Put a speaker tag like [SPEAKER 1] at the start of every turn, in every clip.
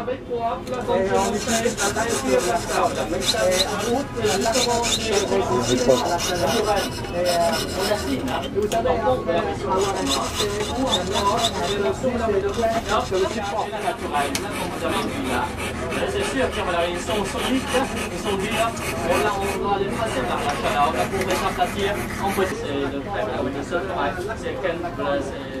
[SPEAKER 1] avec quoi La confiance, la peinture, la route, son de la. C'est sûr qu'ils sont solides, ils sont durs. Et là, on doit les passer par la chaleur. On peut, c'est quel, c'est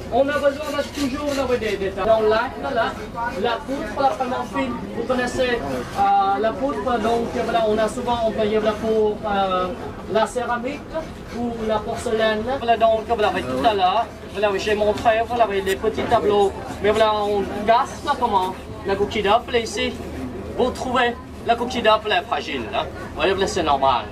[SPEAKER 1] On a besoin de toujours détails. Dans lac, là, la poudre vraiment fine, vous connaissez euh, la poudre, donc voilà, on a souvent employé voilà, pour euh, la céramique ou la porcelaine. Voilà, donc voilà, tout à l'heure, voilà, j'ai montré voilà, les petits tableaux, mais voilà, on gasse là comment? La coquille d'œuf, ici, vous trouvez la coquille d'œuf est fragile, c'est normal.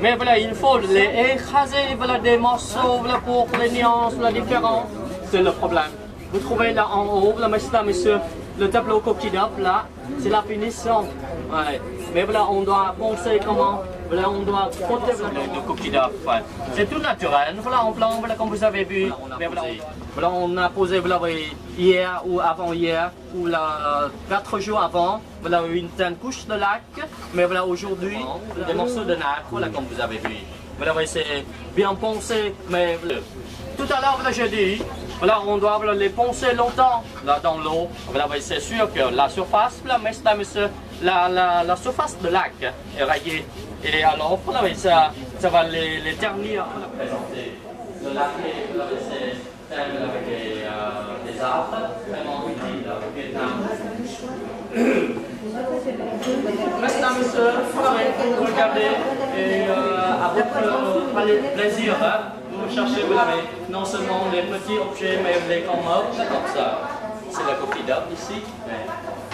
[SPEAKER 1] Mais voilà, il faut les écraser des morceaux pour les nuances, la différence. C'est le problème. Vous trouvez là en haut, monsieur, le tableau coquille d'œuf, là, c'est la finition. Mais voilà, on doit penser comment voilà, on doit coquille d'œuf. Ouais. C'est tout naturel. Voilà, en plan, voilà, comme vous avez vu. Voilà, on, voilà, on a posé voilà, hier ou avant-hier, ou là, quatre jours avant, voilà, une telle couche de lac. Mais voilà, aujourd'hui, des morceaux de nacre, voilà, comme vous avez vu. Voilà, c'est bien poncé, mais tout à l'heure, j'ai dit, voilà, on doit les poncer longtemps là, dans l'eau. Voilà, c'est sûr que la surface, la, la, la surface de lac est rayée. Et alors, voilà, ça, ça va les, les ternir. On va présenter le lac c'est avec des, euh, arbres, vraiment utile au Vietnam. Maintenant, monsieur, vous regardez et euh, à votre plaisir, hein, vous cherchez, vous avez non seulement les petits objets, mais les grands comme ça. C'est la copie d'art ici. Vous.